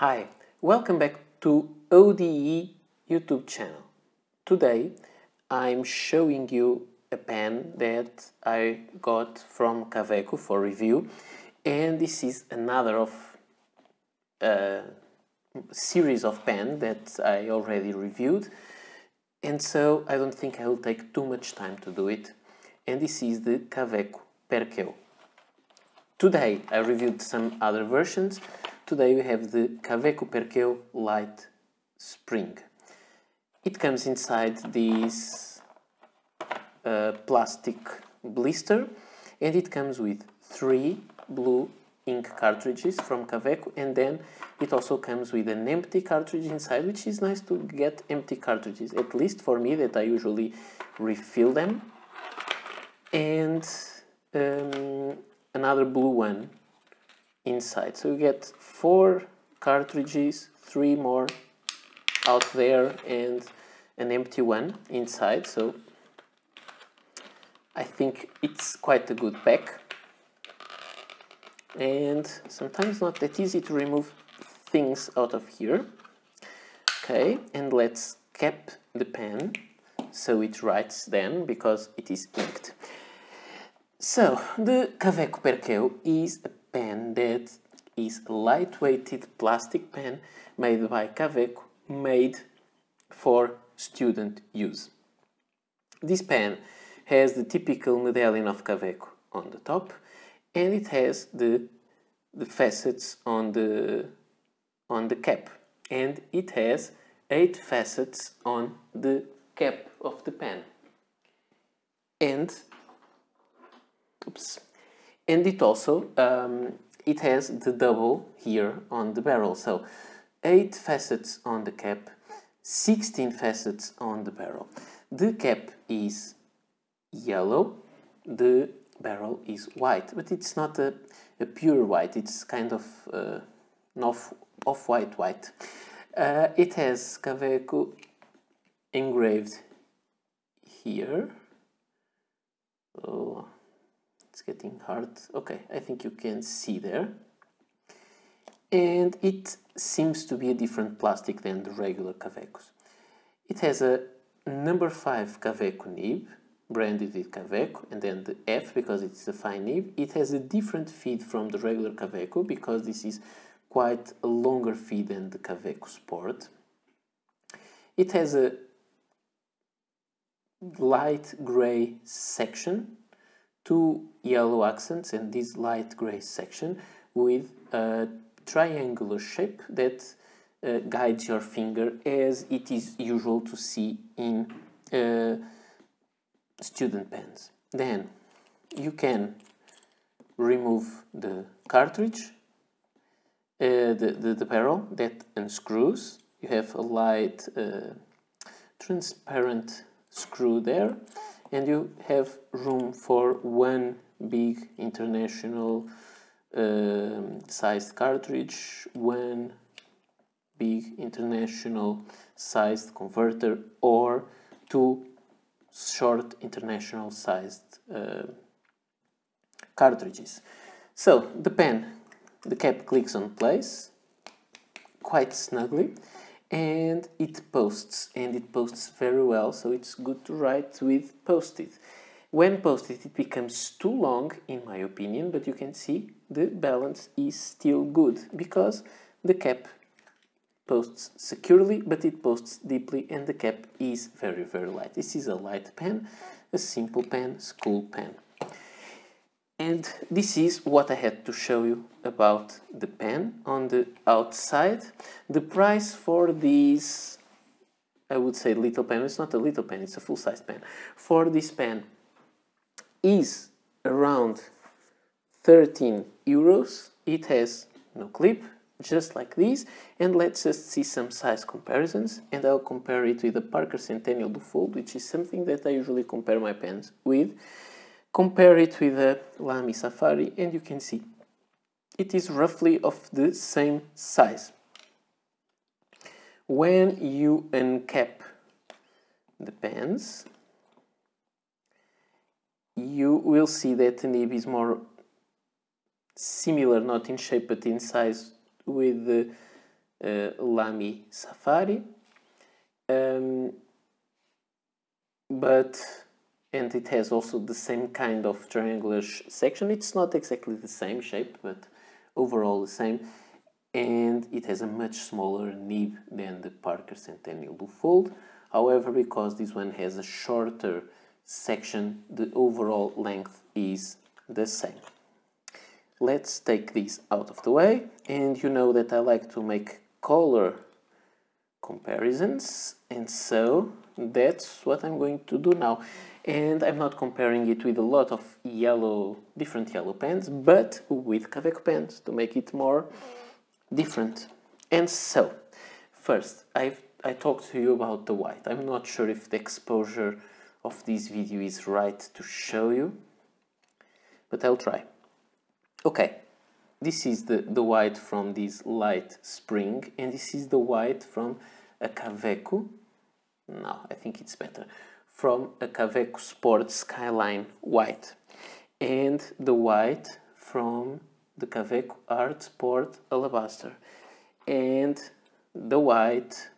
Hi, welcome back to ODE YouTube channel. Today I'm showing you a pen that I got from Kaweco for review and this is another of a series of pen that I already reviewed and so I don't think I will take too much time to do it and this is the Kaweco Perkeo. Today I reviewed some other versions. Today we have the Kaweco Perkeo Light Spring. It comes inside this uh, plastic blister and it comes with three blue ink cartridges from Kaweco and then it also comes with an empty cartridge inside which is nice to get empty cartridges at least for me that I usually refill them and um, another blue one inside. So you get four cartridges, three more out there and an empty one inside. So I think it's quite a good pack. And sometimes not that easy to remove things out of here. Okay, and let's cap the pen so it writes then because it is inked. So, the Kaweco Perkeo is a pen that is lightweighted plastic pen made by Kaweco, made for student use. This pen has the typical medallion of Kaweco on the top and it has the, the facets on the, on the cap and it has eight facets on the cap of the pen. And oops, and it also um, it has the double here on the barrel. So 8 facets on the cap 16 facets on the barrel. The cap is yellow the barrel is white. But it's not a, a pure white it's kind of uh, off, off white. White uh, it has Kaweco engraved here. Oh getting hard. Okay I think you can see there. And it seems to be a different plastic than the regular Kawecos it has a number 5 Kaweco nib branded with Kaweco, and then the F because it's a fine nib. It has a different feed from the regular Kaweco because this is quite a longer feed than the Kaweco Sport. It has a light gray section two yellow accents and this light gray section with a triangular shape that uh, guides your finger as it is usual to see in uh, student pens. Then you can remove the cartridge, uh, the, the, the, barrel that unscrews. You have a light uh, transparent screw there and you have room for one big international um, sized cartridge, one big international sized converter or two short international sized uh, cartridges. So the pen, the cap clicks on place quite snugly and it posts and it posts very well so it's good to write with post-it. When posted it becomes too long in my opinion but you can see the balance is still good because the cap posts securely but it posts deeply and the cap is very very light. This is a light pen a simple pen school pen. And this is what I had to show you about the pen on the outside. The price for this, I would say little pen, it's not a little pen, it's a full-size pen. For this pen is around 13 euros. It has no clip, just like this. And let's just see some size comparisons. And I'll compare it with the Parker Centennial Duofold, which is something that I usually compare my pens with compare it with the Lamy Safari and you can see it is roughly of the same size. When you uncap the pens, you will see that the nib is more similar, not in shape but in size with the uh, Lamy Safari. Um, but and it has also the same kind of triangular section. It's not exactly the same shape, but overall the same. And it has a much smaller nib than the Parker Centennial Duofold. However, because this one has a shorter section, the overall length is the same. Let's take this out of the way. And you know that I like to make color comparisons. And so that's what I'm going to do now. And I'm not comparing it with a lot of yellow, different yellow pens, but with Kaweco pens to make it more different. And so, first, I've, I talked to you about the white. I'm not sure if the exposure of this video is right to show you, but I'll try. Okay, this is the, the white from this light spring, and this is the white from a Kaweco. No, I think it's better. From a Kaweco Sport Skyline white. And the white from the Kaweco Art Sport Alabaster. And the white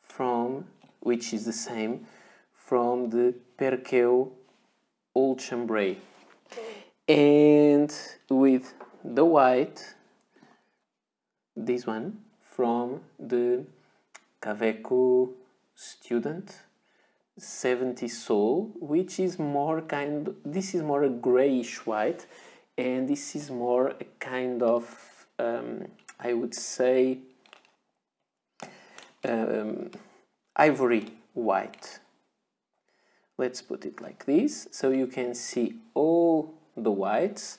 from, which is the same, from the Perkeo Old Chambray. And with the white, this one, from the Kaweco Student 70 Soul, which is more kind, this is more a grayish white, and this is more a kind of, um, I would say, um, ivory white. Let's put it like this, so you can see all the whites.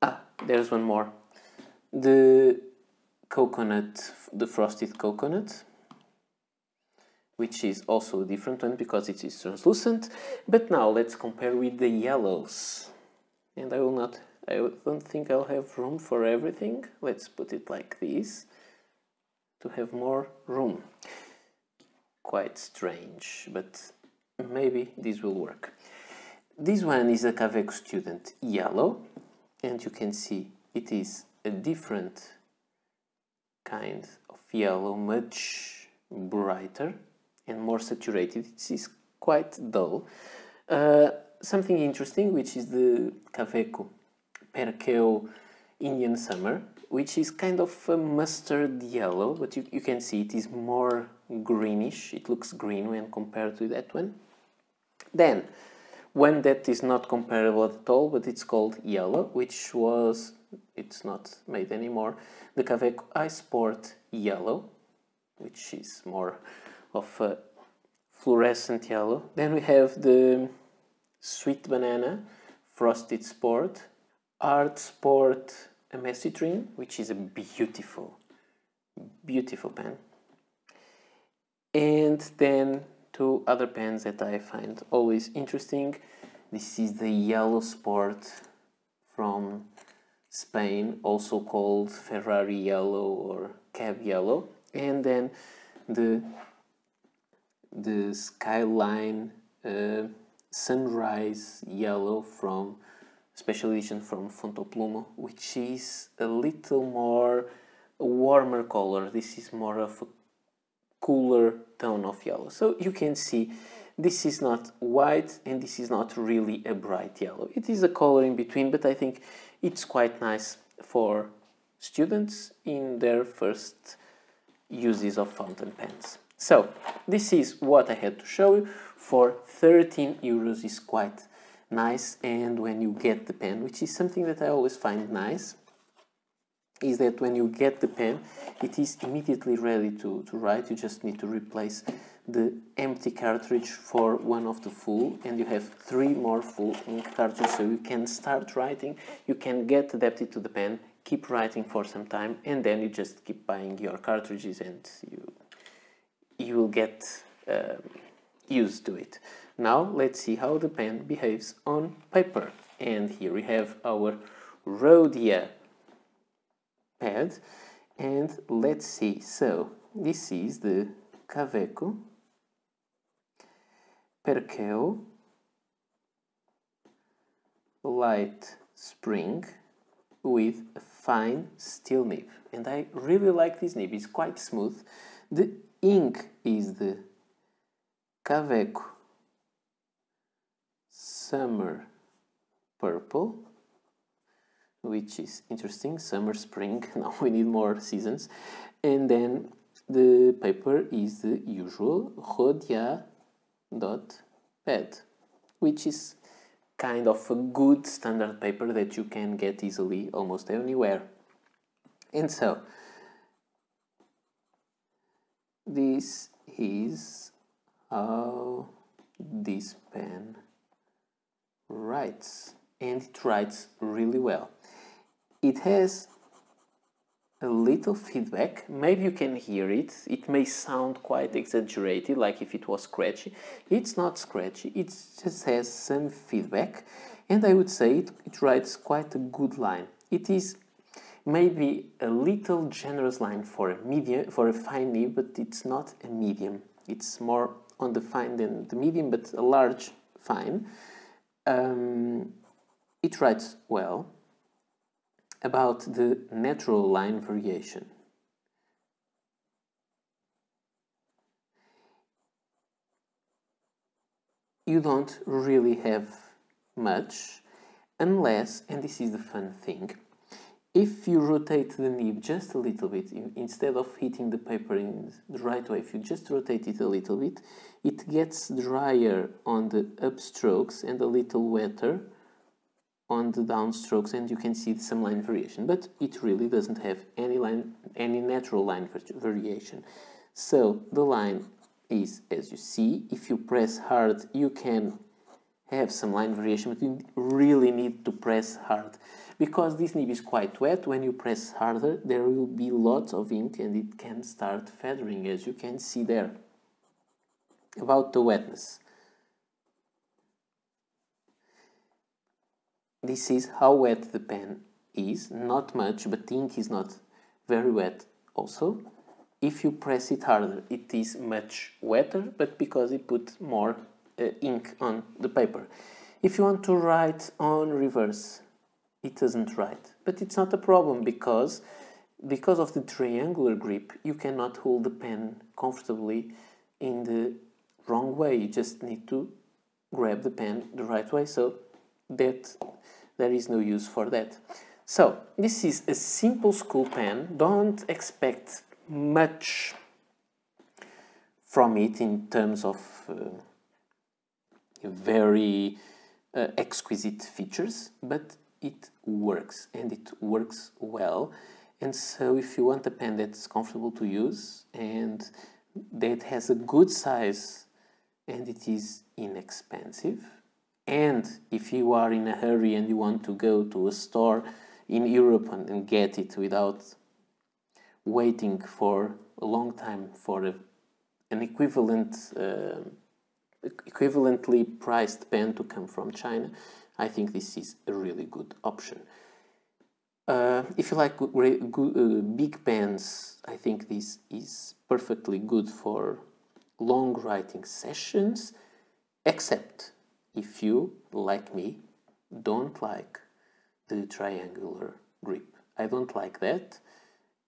Ah, there's one more. The coconut, the frosted coconut, which is also a different one because it is translucent. But now let's compare with the yellows. And I will not, I don't think I'll have room for everything. Let's put it like this to have more room. Quite strange, but maybe this will work. This one is a Kaweco student yellow, and you can see it is a different kind of yellow, much brighter and more saturated. It is quite dull. Uh, something interesting, which is the Kaweco Perkeo Indian Summer, which is kind of a mustard yellow, but you, you can see it is more greenish. It looks green when compared to that one. Then, one that is not comparable at all, but it's called yellow, which was, it's not made anymore, the Kaweco Ice Sport yellow, which is more of a fluorescent yellow. Then we have the Sweet Banana Frosted Sport, Art Sport Amessitrine, which is a beautiful, beautiful pen. And then two other pens that I find always interesting. This is the Yellow Sport from Spain, also called Ferrari Yellow or Cab Yellow. And then the the Skyline uh, Sunrise Yellow from special edition from Fontoplumo, which is a little more warmer color. This is more of a cooler tone of yellow. So you can see this is not white and this is not really a bright yellow. It is a color in between, but I think it's quite nice for students in their first uses of fountain pens. So this is what I had to show you. For 13 euros is quite nice and when you get the pen, which is something that I always find nice, is that when you get the pen, it is immediately ready to, to write. You just need to replace the empty cartridge for one of the full and you have three more full ink cartridges so you can start writing, you can get adapted to the pen, keep writing for some time and then you just keep buying your cartridges and you you will get um, used to it. Now let's see how the pen behaves on paper. And here we have our Rhodia pad. And let's see, so this is the Kaweco Perkeo Light Spring with a fine steel nib and I really like this nib, it's quite smooth. The ink is the Kaweco Summer Purple which is interesting, summer, spring, now we need more seasons. And then the paper is the usual Rhodia dot pad, which is kind of a good standard paper that you can get easily almost anywhere. And so, this is how this pen writes and it writes really well. It has a little feedback. Maybe you can hear it. It may sound quite exaggerated, like if it was scratchy. It's not scratchy, it just has some feedback. And I would say it, it writes quite a good line. It is maybe a little generous line for a medium, for a fine nib, but it's not a medium. It's more on the fine than the medium, but a large fine. Um, it writes well about the natural line variation. You don't really have much unless, and this is the fun thing, if you rotate the nib just a little bit, instead of hitting the paper in the right way, if you just rotate it a little bit, it gets drier on the upstrokes and a little wetter on the downstrokes and you can see some line variation but it really doesn't have any line any natural line variation. So the line is as you see if you press hard you can have some line variation but you really need to press hard. Because this nib is quite wet when you press harder there will be lots of ink and it can start feathering as you can see there. About the wetness. This is how wet the pen is, not much, but ink is not very wet also. If you press it harder, it is much wetter, but because it put more ink on the paper. If you want to write on reverse, it doesn't write. But it's not a problem because, because of the triangular grip, you cannot hold the pen comfortably in the wrong way. You just need to grab the pen the right way. So that there is no use for that. So this is a simple school pen. Don't expect much from it in terms of uh, very uh, exquisite features, but it works and it works well. And so if you want a pen that's comfortable to use and that has a good size and it is inexpensive, and if you are in a hurry and you want to go to a store in Europe and, and get it without waiting for a long time for a, an equivalent uh, equivalently priced pen to come from China, I think this is a really good option. Uh, if you like good, good, uh, big pens, I think this is perfectly good for long writing sessions, except if you, like me, don't like the triangular grip. I don't like that.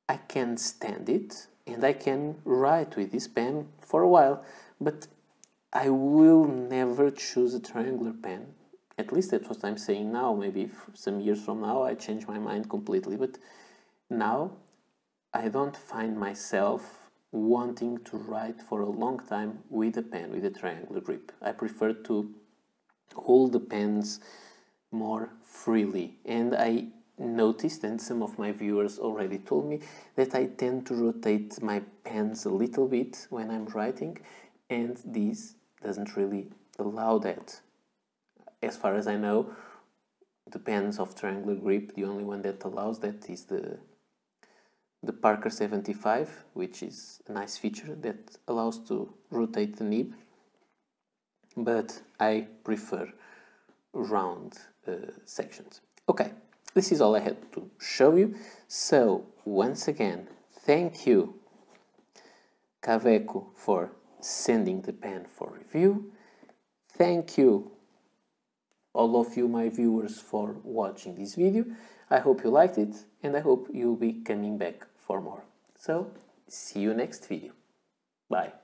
I can stand it and I can write with this pen for a while, but I will never choose a triangular pen. At least that's what I'm saying now. Maybe some years from now I change my mind completely, but now I don't find myself wanting to write for a long time with a pen with a triangular grip. I prefer to hold the pens more freely and I noticed and some of my viewers already told me that I tend to rotate my pens a little bit when I'm writing and this doesn't really allow that. As far as I know, the pens of triangular grip, the only one that allows that is the the Parker 75, which is a nice feature that allows to rotate the nib but I prefer round uh, sections. Okay, this is all I had to show you. So, once again, thank you, Kaweco, for sending the pen for review. Thank you, all of you my viewers for watching this video. I hope you liked it and I hope you'll be coming back for more. So, see you next video. Bye.